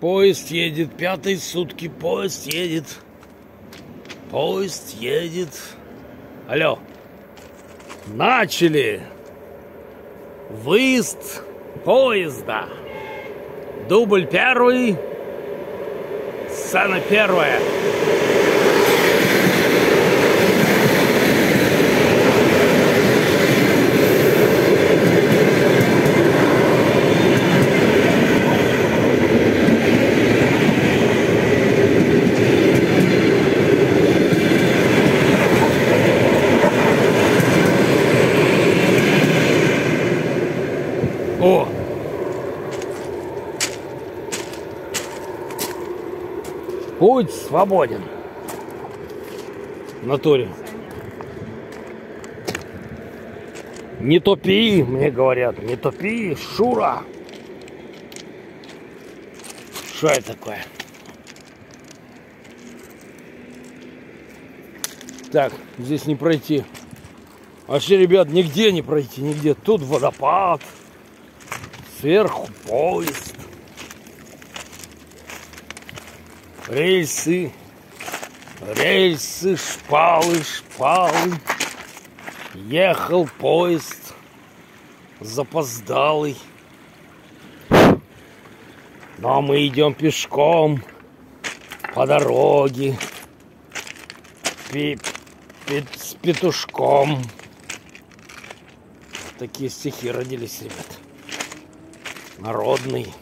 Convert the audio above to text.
Поезд едет, пятые сутки, поезд едет. Поезд едет. Алло. Начали. Выезд поезда. Дубль первый. Сцена первая. О! Путь свободен. В натуре. Не топи, мне говорят, не топи, Шура. Что это такое? Так, здесь не пройти. Вообще, ребят, нигде не пройти, нигде. Тут водопад. Сверху поезд. Рельсы. Рельсы, шпалы, шпалы. Ехал поезд. Запоздалый. Но мы идем пешком по дороге. Пи пи с петушком. Такие стихи родились, ребят народный